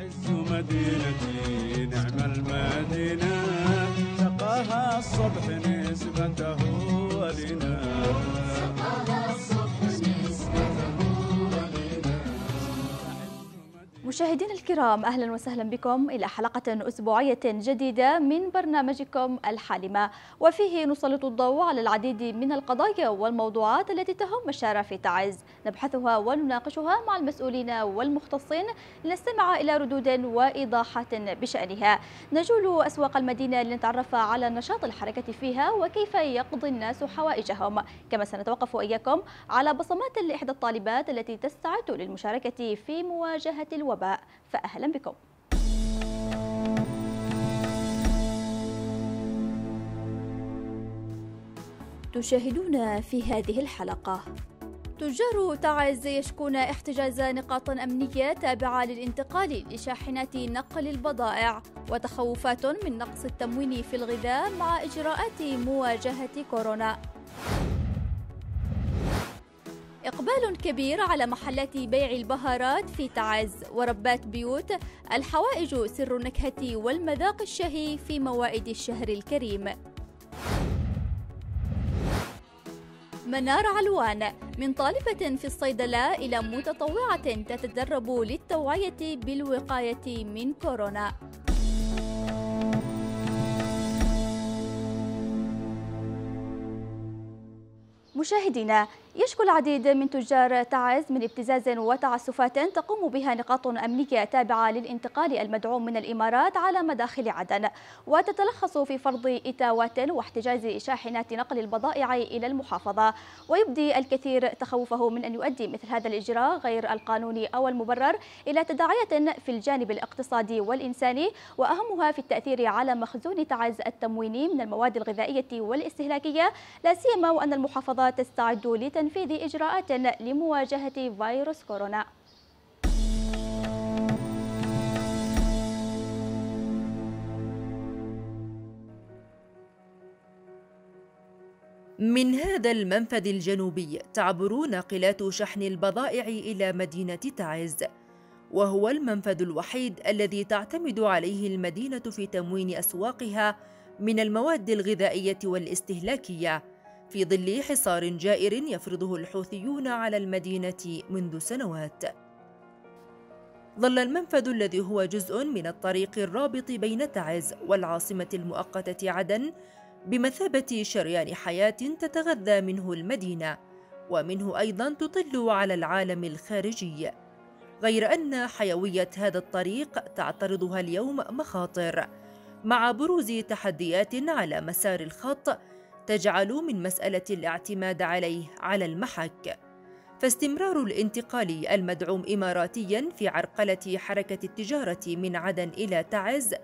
عز مدينتي مشاهدينا الكرام أهلا وسهلا بكم إلى حلقة أسبوعية جديدة من برنامجكم الحالمة. وفيه نسلط الضوء على العديد من القضايا والموضوعات التي تهم الشارع في تعز. نبحثها ونناقشها مع المسؤولين والمختصين لنستمع إلى ردود وإيضاحات بشأنها. نجول أسواق المدينة لنتعرف على نشاط الحركة فيها وكيف يقضي الناس حوائجهم. كما سنتوقف إياكم على بصمات لإحدى الطالبات التي تستعد للمشاركة في مواجهة الوباء. فأهلا بكم. تشاهدون في هذه الحلقة. تجار تعز يشكون احتجاز نقاط أمنية تابعة للانتقال لشاحنات نقل البضائع وتخوفات من نقص التموين في الغذاء مع إجراءات مواجهة كورونا. إقبال كبير على محلات بيع البهارات في تعز وربات بيوت. الحوائج سر النكهة والمذاق الشهي في موائد الشهر الكريم. منار علوان. من طالبة في الصيدلة إلى متطوعة تتدرب للتوعية بالوقاية من كورونا. مشاهدينا يشكو العديد من تجار تعز من ابتزاز وتعسفات تقوم بها نقاط أمنية تابعة للانتقال المدعوم من الإمارات على مداخل عدن. وتتلخص في فرض إتاوات واحتجاز شاحنات نقل البضائع إلى المحافظة. ويبدي الكثير تخوفه من أن يؤدي مثل هذا الإجراء غير القانوني أو المبرر إلى تداعيات في الجانب الاقتصادي والإنساني وأهمها في التأثير على مخزون تعز التمويني من المواد الغذائية والإستهلاكية. لا سيما وأن المحافظة تستعد لتنفيذ تنفيذ إجراءات لمواجهة فيروس كورونا. من هذا المنفذ الجنوبي تعبر ناقلات شحن البضائع إلى مدينة تعز وهو المنفذ الوحيد الذي تعتمد عليه المدينة في تموين أسواقها من المواد الغذائية والاستهلاكية. في ظل حصار جائر يفرضه الحوثيون على المدينة منذ سنوات. ظل المنفذ الذي هو جزء من الطريق الرابط بين تعز والعاصمة المؤقتة عدن بمثابة شريان حياة تتغذى منه المدينة، ومنه أيضا تطل على العالم الخارجي. غير أن حيوية هذا الطريق تعترضها اليوم مخاطر، مع بروز تحديات على مسار الخط تجعل من مسألة الاعتماد عليه على المحك. فاستمرار الانتقال المدعوم إماراتيا في عرقلة حركة التجارة من عدن إلى تعز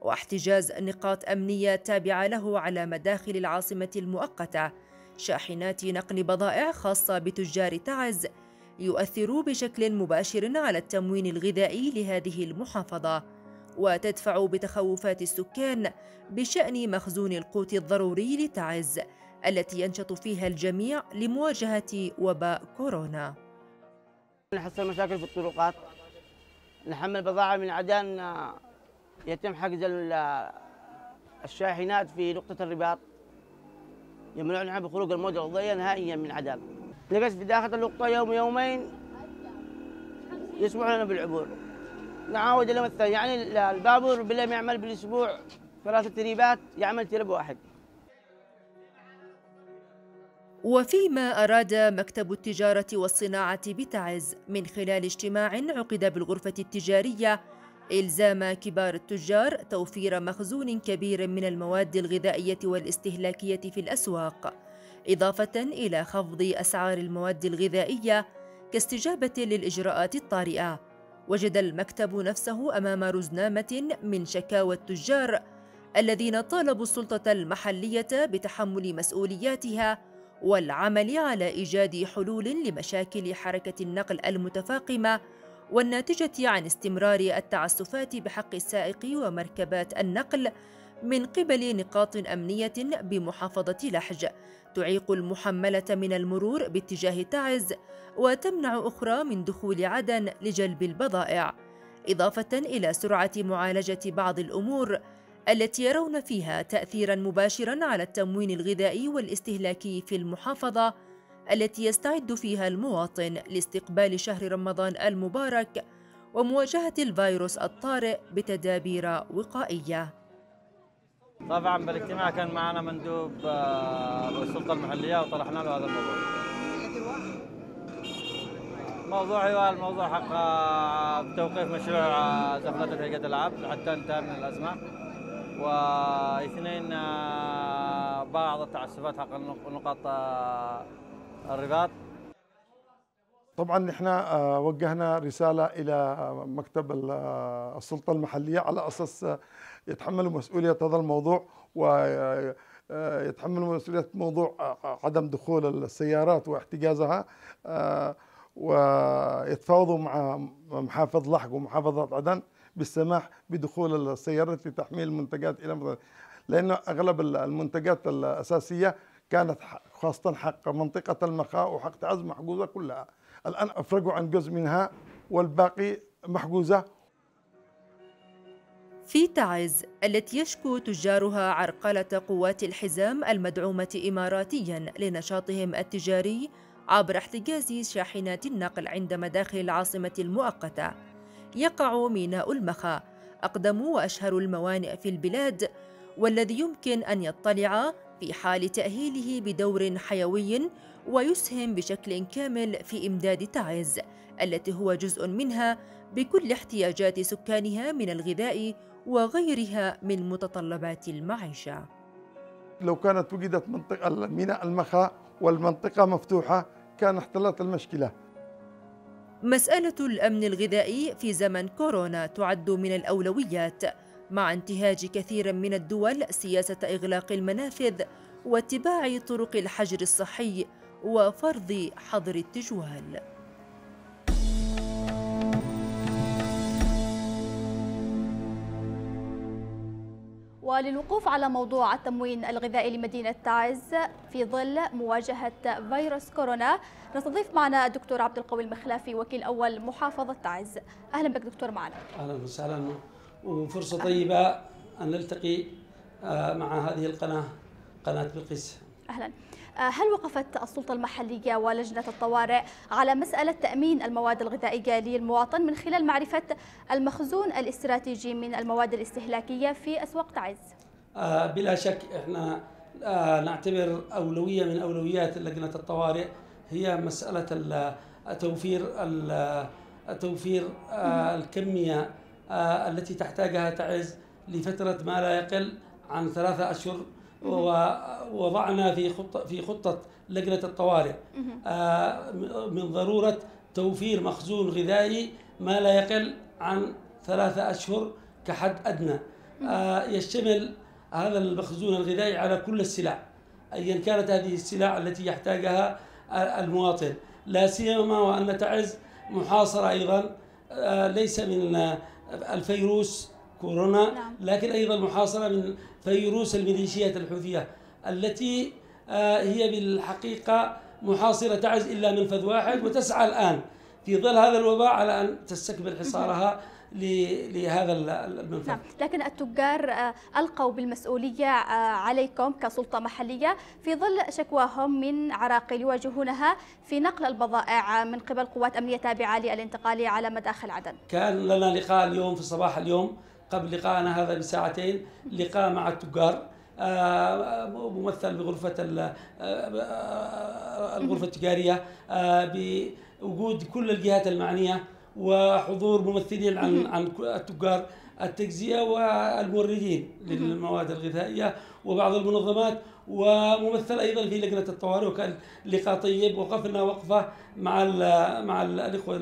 واحتجاز نقاط أمنية تابعة له على مداخل العاصمة المؤقتة. شاحنات نقل بضائع خاصة بتجار تعز يؤثر بشكل مباشر على التموين الغذائي لهذه المحافظة. وتدفع بتخوفات السكان بشأن مخزون القوت الضروري لتعز التي ينشط فيها الجميع لمواجهة وباء كورونا. نحصل مشاكل في الطرقات. نحمل بضاعة من عدن يتم حجز الشاحنات في نقطة الرباط. يمنعون عن بخروج الموجة الأرضية نهائيا من عدن. نقص في داخل النقطة يوم يومين يسمحوا لنا بالعبور. نعاود اليوم الثاني يعني البابور بالله ما يعمل بالأسبوع ثلاثة تريبات يعمل تريب واحد وفيما أراد مكتب التجارة والصناعة بتعز من خلال اجتماع عقد بالغرفة التجارية إلزام كبار التجار توفير مخزون كبير من المواد الغذائية والاستهلاكية في الأسواق، إضافة إلى خفض أسعار المواد الغذائية كاستجابة للإجراءات الطارئة. وجد المكتب نفسه أمام رزنامة من شكاوى التجار الذين طالبوا السلطة المحلية بتحمل مسؤولياتها والعمل على إيجاد حلول لمشاكل حركة النقل المتفاقمة والناتجة عن استمرار التعسفات بحق السائق ومركبات النقل من قبل نقاط أمنية بمحافظة لحج. تعيق المحملة من المرور باتجاه تعز وتمنع أخرى من دخول عدن لجلب البضائع إضافة إلى سرعة معالجة بعض الأمور التي يرون فيها تأثيرا مباشرا على التموين الغذائي والاستهلاكي في المحافظة التي يستعد فيها المواطن لاستقبال شهر رمضان المبارك ومواجهة الفيروس الطارئ بتدابير وقائية. طبعا بالاجتماع كان معنا مندوب آه، السلطه المحلية وطرحنا له هذا الموضوع. موضوع هو الموضوع حق آه، توقيف مشروع آه، زفلة الهيئة العبد حتى انتهى من الأزمة. واثنين بعض التعسفات حق نقاط الرباط. طبعا نحن وجهنا رسالة إلى مكتب السلطة المحلية على أساس يتحملوا مسؤولية هذا الموضوع. ويتحملوا مسؤولية موضوع عدم دخول السيارات واحتجازها ويتفاوضوا مع محافظ لحق ومحافظة عدن بالسماح بدخول السيارات لتحميل المنتجات إلى لأن أغلب المنتجات الأساسية كانت خاصة حق منطقة المخاء وحق تعز محجوزة كلها. الآن أفرجوا عن جزء منها والباقي محجوزة في تعز التي يشكو تجارها عرقلة قوات الحزام المدعومة إماراتيا لنشاطهم التجاري عبر احتجاز شاحنات النقل عند مداخل العاصمة المؤقتة. يقع ميناء المخا أقدم وأشهر الموانئ في البلاد والذي يمكن أن يطلع في حال تأهيله بدور حيوي ويسهم بشكل كامل في إمداد تعز التي هو جزء منها بكل احتياجات سكانها من الغذاء وغيرها من متطلبات المعيشة. لو كانت وجدت منطقة ميناء المخا والمنطقة مفتوحة كان احتلت المشكلة. مسألة الأمن الغذائي في زمن كورونا تعد من الأولويات مع انتهاج كثير من الدول سياسة إغلاق المنافذ واتباع طرق الحجر الصحي وفرض حظر التجوال. وللوقوف على موضوع التموين الغذائي لمدينة تعز في ظل مواجهة فيروس كورونا نستضيف معنا الدكتور عبد القوي المخلافي وكيل أول محافظة تعز أهلا بك دكتور معنا. أهلا وسهلا. وفرصة طيبة أن نلتقي آه، مع هذه القناة قناة بلقيس. أهلا. هل وقفت السلطة المحلية ولجنة الطوارئ على مسألة تأمين المواد الغذائية للمواطن من خلال معرفة المخزون الاستراتيجي من المواد الاستهلاكية في أسواق تعز؟ آه، بلا شك إحنا آه، نعتبر أولوية من أولويات لجنة الطوارئ هي مسألة توفير توفير الكمية التي تحتاجها تعز لفترة ما لا يقل عن ثلاثة أشهر ووضعنا في خطة في خطة لجنة الطوارئ. آه، من ضرورة توفير مخزون غذائي ما لا يقل عن ثلاثة أشهر كحد أدنى. آه، يشتمل هذا المخزون الغذائي على كل السلع أيا كانت هذه السلع التي يحتاجها المواطن. لا سيما وأن تعز محاصرة أيضا. آه، ليس من الفيروس كورونا نعم. لكن أيضا محاصرة من فيروس الميليشيات الحوثية التي آه، هي بالحقيقة محاصرة تعز إلا منفذ واحد وتسعى الآن في ظل هذا الوباء على أن تستكمل حصارها لهذا المنفذ نعم. لكن التجار آه، ألقوا بالمسؤولية آه، عليكم كسلطة محلية في ظل شكواهم من عراقيل يواجهونها في نقل البضائع من قبل قوات أمنية تابعة للانتقال على مداخل عدن كان لنا لقاء اليوم في صباح اليوم قبل لقائنا هذا بساعتين لقاء مع التجار آه، ممثل بغرفة آه، الغرفة التجارية آه، بوجود كل الجهات المعنية. وحضور ممثلين عن عن التجار التجزئة والموردين للمواد الغذائية وبعض المنظمات وممثل أيضا في لجنة الطوارئ وكان لقاء طيب وقفنا وقفة مع ال مع ال الإخوة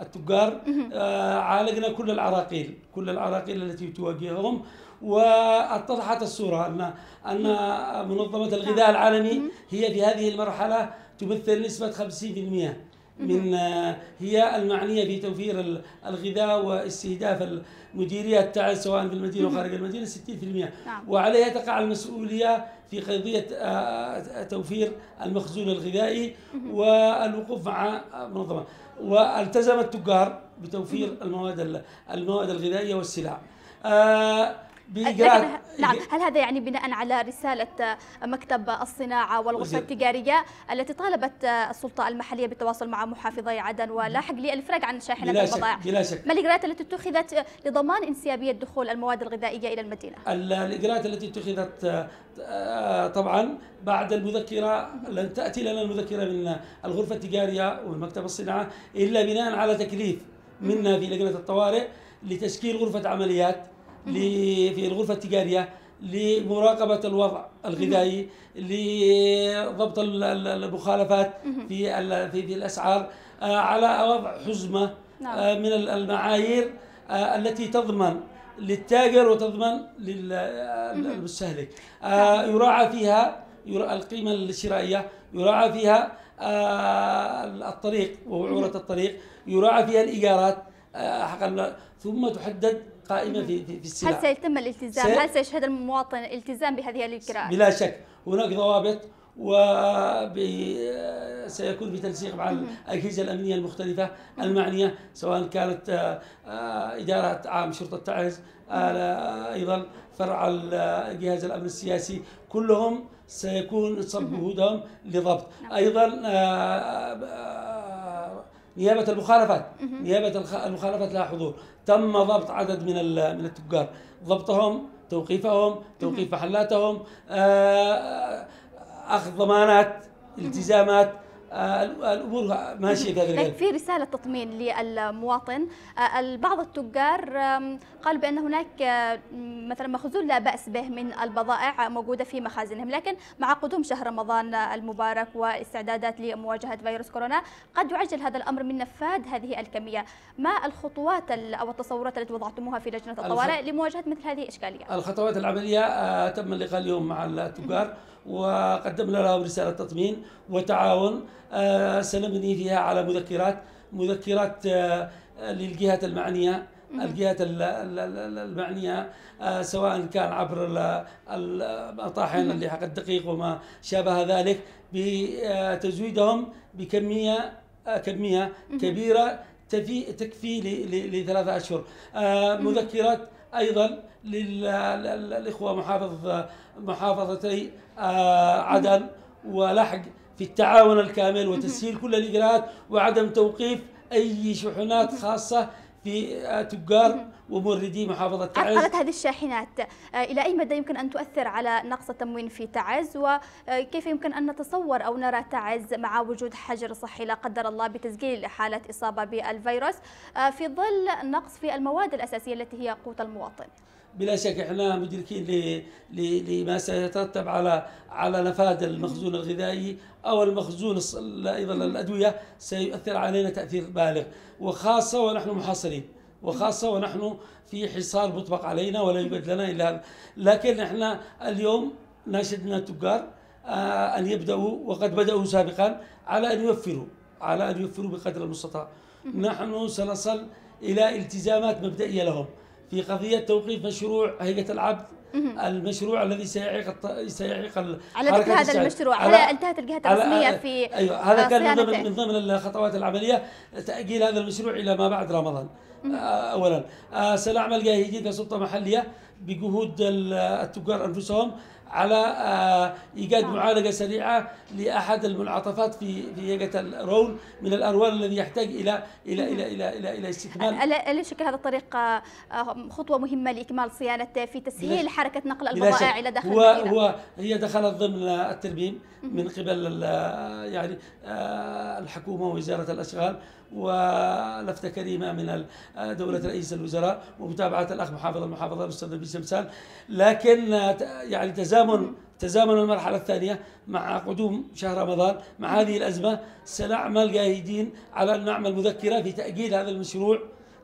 التجار. آه عالجنا كل العراقيل كل العراقيل التي تواجههم. واتضحت الصورة أن أن منظمة الغذاء العالمي هي في هذه المرحلة تمثل نسبة 50% من آه، هي المعنية في توفير الغذاء واستهداف المديرية تعز سواء في المدينة وخارج المدينة 60% نعم. وعليها تقع المسؤولية في قضية آه، توفير المخزون الغذائي والوقوف مع منظمة. والتزم التجار بتوفير المواد المواد الغذائية والسلع. آه بإجراء نعم هل هذا يعني بناء على رسالة مكتب الصناعة والغرفة التجارية التي طالبت السلطة المحلية بالتواصل مع محافظي عدن؟ ولاحق للإفراج عن شاحنات البضائع. بلا شك. ما الإجراءات التي اتخذت لضمان انسيابية دخول المواد الغذائية إلى المدينة؟ الإجراءات التي اتخذت طبعا بعد المذكرة لن تأتي لنا المذكرة من الغرفة التجارية ومكتب الصناعة إلا بناء على تكليف منا في لجنة الطوارئ لتشكيل غرفة عمليات في الغرفة التجارية لمراقبة الوضع الغذائي لضبط المخالفات في في الأسعار آه، على وضع حزمة نعم. آه، من المعايير آه، التي تضمن للتاجر وتضمن للمستهلك نعم. يراعى فيها القيمة الشرائية يراعى فيها الطريق ووعورة الطريق يراعى فيها الإيجارات ثم تحدد قائمه في في, السلع هل سيتم الالتزام؟ سي... هل سيشهد المواطن الالتزام بهذه الاجراءات؟ بلا شك هناك ضوابط وسيكون بتنسيق مع الأجهزة الأمنية المختلفة المعنية سواء كانت آه، آه، إدارة عام شرطة تعز آه، أيضا فرع جهاز الأمن السياسي كلهم سيكون صب جهودهم لضبط نعم. أيضا نيابة المخالفات. نيابة المخالفات لها حضور. تم ضبط عدد من من التجار. ضبطهم توقيفهم توقيف محلاتهم آه، أخذ ضمانات التزامات آه، الأمور ماشية في هذا في رسالة تطمين للمواطن. آه، بعض التجار قالوا بأن هناك آه، مثلا مخزون لا بأس به من البضائع موجودة في مخازنهم لكن مع قدوم شهر رمضان المبارك واستعدادات لمواجهة فيروس كورونا قد يعجل هذا الأمر من نفاذ هذه الكمية. ما الخطوات أو التصورات التي وضعتموها في لجنة الطوارئ لمواجهة مثل هذه الاشكاليه الخطوات العملية تم اللقاء اليوم مع التجار. وقدمنا لهم رسالة تطمين وتعاون آه، سنبني فيها على مذكرات مذكرات آه، للجهات المعنية الجهات المعنية آه، سواء كان عبر المطاحن اللي حق الدقيق وما شابه ذلك بتزويدهم بكمية كمية كبيرة تكفي لثلاثة أشهر. مذكرات أيضا للإخوة محافظ محافظتي عدن ولحق في التعاون الكامل وتسهيل كل الإجراءات وعدم توقيف أي شحنات خاصة في تجار. وموردي محافظة تعز. عرقلت هذه الشاحنات. آه، إلى أي مدى يمكن أن تؤثر على نقص التموين في تعز؟ وكيف يمكن أن نتصور أو نرى تعز مع وجود حجر صحي لا قدر الله بتسجيل حالة إصابة بالفيروس آه، في ظل نقص في المواد الأساسية التي هي قوت المواطن؟ بلا شك إحنا مدركين لما سيترتب على على نفاذ المخزون الغذائي أو المخزون أيضا الأدوية سيؤثر علينا تأثير بالغ. وخاصة ونحن محاصرين. وخاصة ونحن في حصار مطبق علينا ولا يوجد لنا إلا هذا. لكن إحنا اليوم ناشدنا التجار آه، أن يبدأوا وقد بدأوا سابقا على أن يوفروا على أن يوفروا بقدر المستطاع. نحن سنصل إلى التزامات مبدئية لهم. في قضية توقيف مشروع هيئة العبد المشروع الذي سيعيق سيعيق على ذكر هذا المشروع هل انتهت الجهات الرسمية في أيوه هذا كان من ضمن من ضمن الخطوات العملية تأجيل هذا المشروع إلى ما بعد رمضان. آه، اولا. آه، سنعمل جاهزين كسلطه محلية. بجهود التجار أنفسهم على آه، إيجاد نعم. معالجة سريعة لأحد المنعطفات في في هيئة الرول من الارول الذي يحتاج إلى إلى إلى إلى إلى, إلى استكمال. ألا شك هذا الطريق آه، خطوة مهمة لإكمال صيانة في تسهيل حركة نقل البضائع إلى داخل هو المدينة. هو هي دخلت ضمن الترميم من قبل يعني الحكومة ووزارة الأشغال ولفتة كريمة من دولة رئيس الوزراء ومتابعة الأخ محافظ المحافظة الأستاذ نبيل سمسان لكن يعني تزامن تزامن المرحلة الثانية مع قدوم شهر رمضان مع هذه الأزمة سنعمل جاهدين على أن نعمل مذكرة في تأجيل هذا المشروع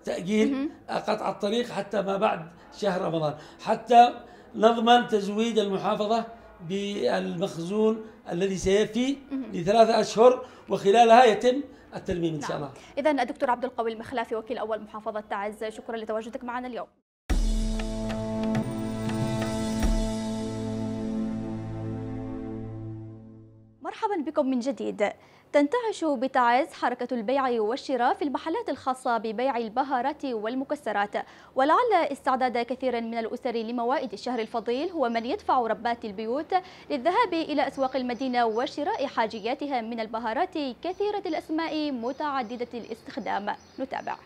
تأجيل قطع الطريق حتى ما بعد شهر رمضان. حتى نضمن تزويد المحافظة بالمخزون الذي سيفي لثلاثة أشهر وخلالها يتم التلميم إن شاء الله. إذا الدكتور عبد القوي المخلافي وكيل أول محافظة تعز شكرا لتواجدك معنا اليوم. مرحبا بكم من جديد. تنتعش بتعز حركة البيع والشراء في المحلات الخاصة ببيع البهارات والمكسرات. ولعل استعداد كثير من الأسر لموائد الشهر الفضيل هو من يدفع ربات البيوت للذهاب إلى أسواق المدينة وشراء حاجياتها من البهارات كثيرة الأسماء متعددة الاستخدام. نتابع.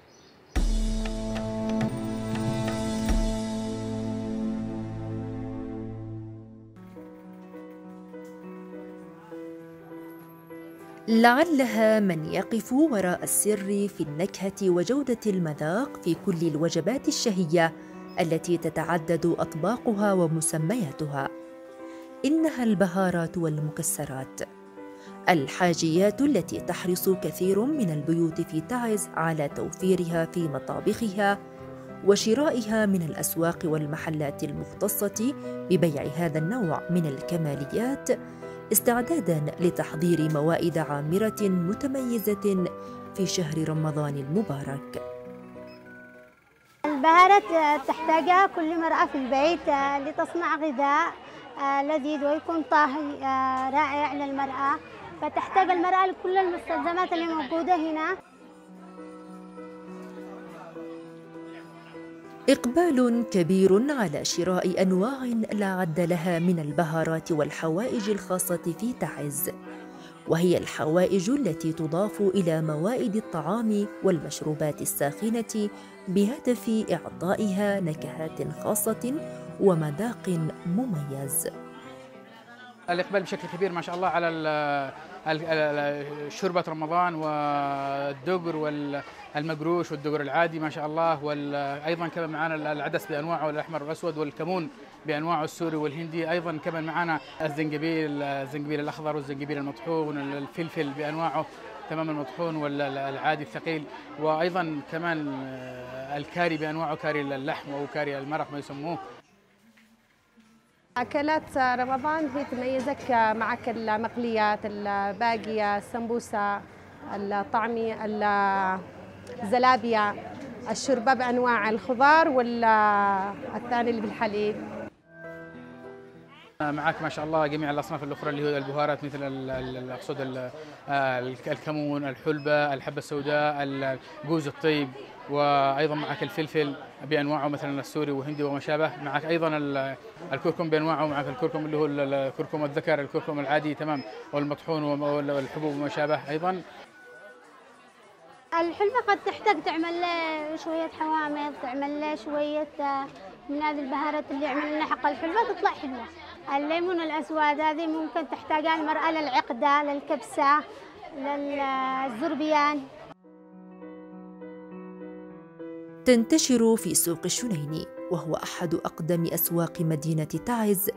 لعلها من يقف وراء السر في النكهة وجودة المذاق في كل الوجبات الشهية التي تتعدد أطباقها ومسمياتها. إنها البهارات والمكسرات. الحاجيات التي تحرص كثير من البيوت في تعز على توفيرها في مطابخها وشرائها من الأسواق والمحلات المختصة ببيع هذا النوع من الكماليات استعدادا لتحضير موائد عامرة متميزة في شهر رمضان المبارك. البهارات تحتاجها كل مرأة في البيت لتصنع غذاء لذيذ ويكون طاهي رائع للمرأة. فتحتاج المرأة لكل المستلزمات اللي موجودة هنا. إقبال كبير على شراء أنواع لا عد لها من البهارات والحوائج الخاصة في تعز وهي الحوائج التي تضاف إلى موائد الطعام والمشروبات الساخنة بهدف إعطائها نكهات خاصة ومذاق مميز. الإقبال بشكل كبير ما شاء الله على شوربة رمضان والدقر والمقروش والدقر العادي ما شاء الله وأيضا كمان معنا العدس بأنواعه الاحمر والأسود والكمون بأنواعه السوري والهندي أيضا كمان معنا الزنجبيل الزنجبيل الأخضر والزنجبيل المطحون الفلفل بأنواعه تمام المطحون والعادي الثقيل وأيضا كمان الكاري بأنواعه كاري اللحم أو كاري المرق ما يسموه. أكلات رمضان هي تميزك معك المقليات الباقية السمبوسة الطعمي الزلابية الشوربة بأنواع الخضار والثاني اللي بالحليب. معك ما شاء الله جميع الأصناف الأخرى اللي هي البهارات مثل أقصد الكمون، الحلبة، الحبة السوداء، جوز الطيب، وأيضا معك الفلفل. بأنواعه مثلا السوري والهندي وما شابه، معك أيضا الكركم بأنواعه، معك الكركم اللي هو الكركم الذكر، الكركم العادي تمام، والمطحون والحبوب وما شابه أيضا. الحلبة قد تحتاج تعمل شوية حوامض تعمل شوية من هذه البهارات اللي يعمل لنا حق الحلبة تطلع حلوة. الليمون الأسود هذه ممكن تحتاجها المرأة للعقدة للكبسة للزربيان. تنتشر في سوق الشنيني وهو أحد أقدم أسواق مدينة تعز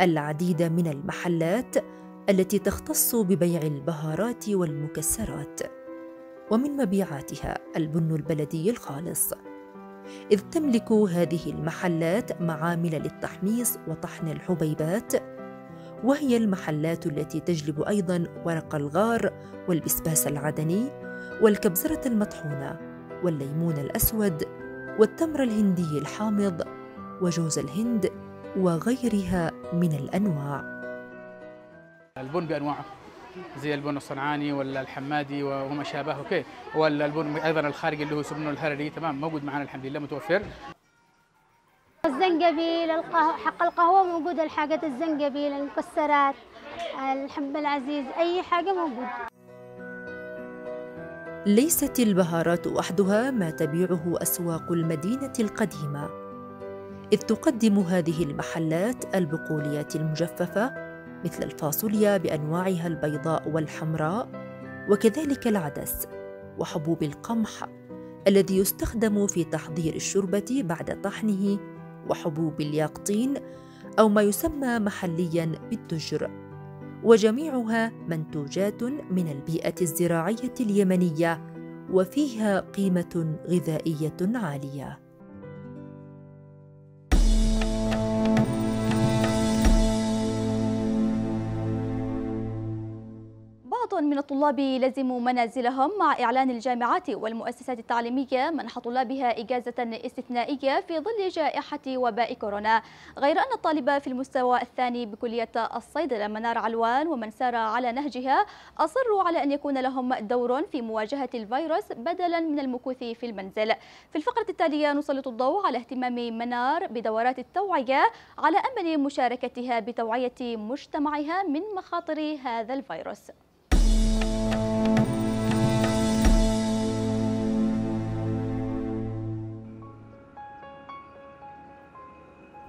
العديد من المحلات التي تختص ببيع البهارات والمكسرات ومن مبيعاتها البن البلدي الخالص. إذ تملك هذه المحلات معامل للتحميص وطحن الحبيبات وهي المحلات التي تجلب أيضا ورق الغار والبسباس العدني والكبزرة المطحونة والليمون الأسود والتمر الهندي الحامض وجوز الهند وغيرها من الأنواع. البن بأنواعه زي البن الصنعاني ولا الحمادي وما شابه أوكي. والبن أيضا الخارجي اللي هو سمنه الهرري تمام. موجود معنا الحمد لله متوفر. الزنجبيل القهوة حق القهوة موجود الحاجات الزنجبيل المكسرات الحب العزيز أي حاجة موجود. ليست البهارات وحدها ما تبيعه أسواق المدينة القديمة. إذ تقدم هذه المحلات البقوليات المجففة مثل الفاصوليا بأنواعها البيضاء والحمراء وكذلك العدس وحبوب القمح الذي يستخدم في تحضير الشوربه بعد طحنه وحبوب الياقطين أو ما يسمى محليا بالدجر. وجميعها منتوجات من البيئة الزراعية اليمنية وفيها قيمة غذائية عالية. من الطلاب لزموا منازلهم مع إعلان الجامعات والمؤسسات التعليمية منح طلابها إجازة استثنائية في ظل جائحة وباء كورونا. غير أن الطالبة في المستوى الثاني بكلية الصيدلة منار علوان ومن سار على نهجها أصروا على أن يكون لهم دور في مواجهة الفيروس بدلا من المكوث في المنزل. في الفقرة التالية نسلط الضوء على اهتمام منار بدورات التوعية على أمل مشاركتها بتوعية مجتمعها من مخاطر هذا الفيروس.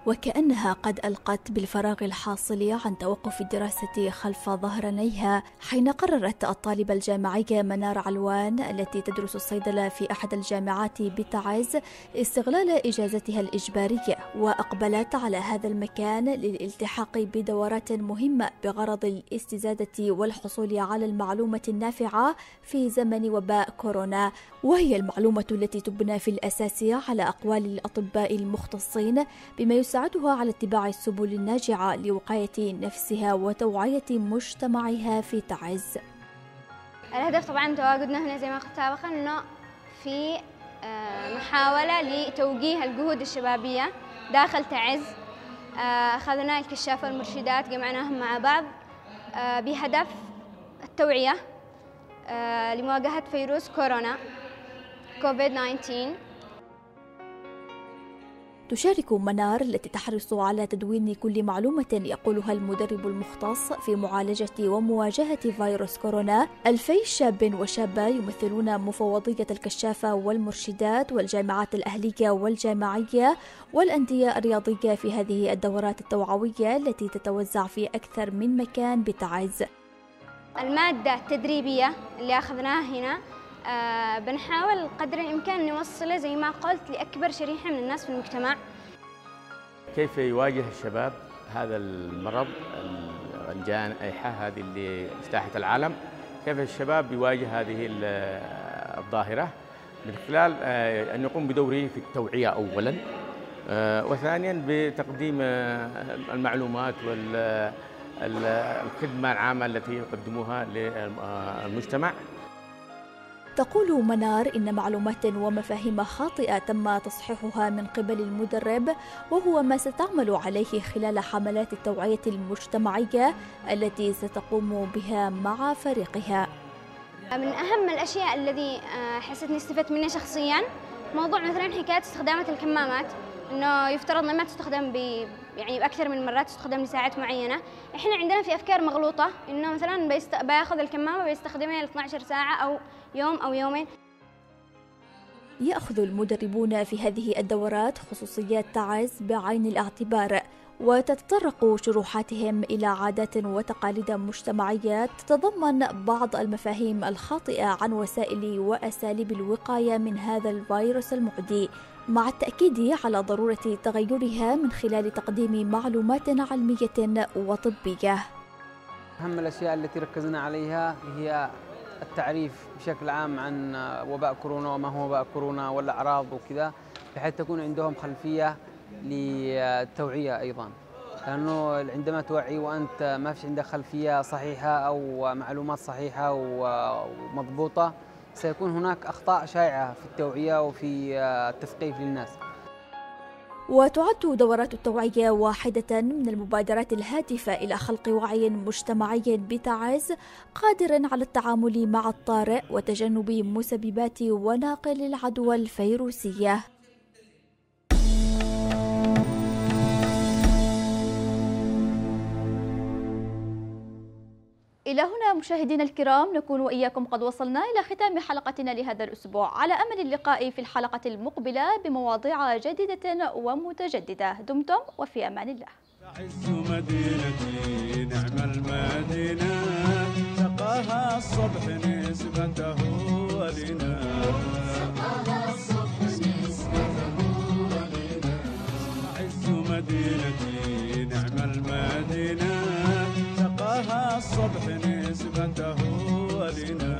وكأنها قد ألقت بالفراغ الحاصل عن توقف الدراسة خلف ظهرانيها حين قررت الطالبة الجامعية منار علوان التي تدرس الصيدلة في أحد الجامعات بتعز استغلال إجازتها الإجبارية وأقبلت على هذا المكان للالتحاق بدورات مهمة بغرض الاستزادة والحصول على المعلومة النافعة في زمن وباء كورونا وهي المعلومة التي تبنى في الأساس على أقوال الأطباء المختصين بما يساعدها على اتباع السبل الناجعة لوقاية نفسها وتوعية مجتمعها في تعز. الهدف طبعا تواجدنا هنا زي ما قلت سابقا إنه في آه، محاولة لتوجيه الجهود الشبابية داخل تعز. آه، أخذنا الكشافة والمرشدات جمعناهم مع بعض آه، بهدف التوعية لمواجهة فيروس كورونا كوفيد 19 تشارك منار التي تحرص على تدوين كل معلومة يقولها المدرب المختص في معالجة ومواجهة فيروس كورونا. ألفي شاب وشابة يمثلون مفوضية الكشافة والمرشدات والجامعات الأهلية والجامعية والأندية الرياضية في هذه الدورات التوعوية التي تتوزع في أكثر من مكان بتعز. المادة التدريبية اللي أخذناها هنا آه بنحاول قدر الإمكان نوصله زي ما قلت لأكبر شريحة من الناس في المجتمع. كيف يواجه الشباب هذا المرض الجائحة هذه اللي اجتاحت العالم؟ كيف الشباب يواجه هذه الظاهرة؟ من خلال آه أن يقوم بدوره في التوعية أولا آه وثانيا بتقديم المعلومات والخدمة العامة التي يقدموها للمجتمع تقول منار إن معلومات ومفاهيم خاطئة تم تصحيحها من قبل المدرب وهو ما ستعمل عليه خلال حملات التوعية المجتمعية التي ستقوم بها مع فريقها. من أهم الأشياء الذي آه، حسيت استفدت منها شخصيا موضوع مثلا حكاية استخدامات الكمامات إنه يفترض ما تستخدم ب يعني بأكثر من مرات تستخدم لساعات معينة. إحنا عندنا في أفكار مغلوطة إنه مثلا بيست... بيأخذ الكمامة ويستخدمها ل 12 ساعة أو يوم أو يومين. يأخذ المدربون في هذه الدورات خصوصيات تعز بعين الاعتبار وتتطرق شروحاتهم إلى عادات وتقاليد مجتمعية تتضمن بعض المفاهيم الخاطئة عن وسائل وأساليب الوقاية من هذا الفيروس المعدي. مع التأكيد على ضرورة تغيرها من خلال تقديم معلومات علمية وطبية. أهم الأشياء التي ركزنا عليها هي التعريف بشكل عام عن وباء كورونا وما هو وباء كورونا والأعراض وكذا بحيث تكون عندهم خلفية للتوعية أيضا. لأنه عندما توعي وأنت ما فيش عندك خلفية صحيحة أو معلومات صحيحة ومضبوطة سيكون هناك أخطاء شائعة في التوعية وفي التثقيف للناس. وتعد دورات التوعية واحدة من المبادرات الهادفة إلى خلق وعي مجتمعي بتعز قادر على التعامل مع الطارئ وتجنب مسببات وناقل العدوى الفيروسية. إلى هنا مشاهدينا الكرام نكون وإياكم قد وصلنا إلى ختام حلقتنا لهذا الأسبوع. على أمل اللقاء في الحلقة المقبلة بمواضيع جديدة ومتجددة. دمتم وفي أمان الله. تعز مدينتي نعم المدينة سقاها الصبح نسبته ولنا. سقاها الصبح نسبته ولنا. تعز مدينتي نعم المدينة الصبح نسبته ولنا